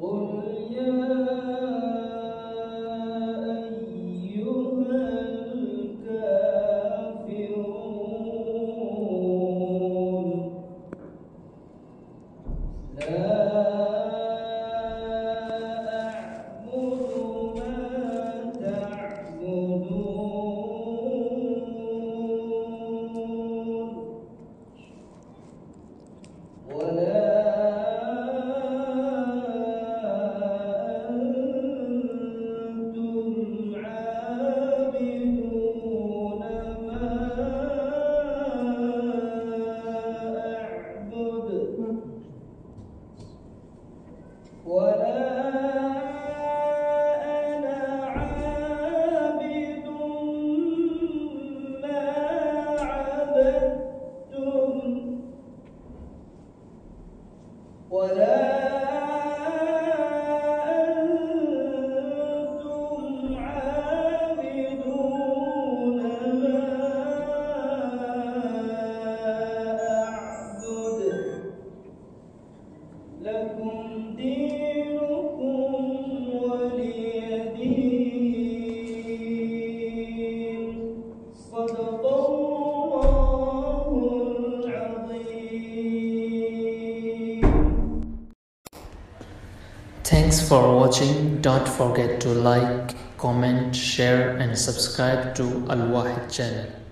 قل 네. ولا Thanks for watching. Don't forget to like, comment, share and subscribe to Al Wahid channel.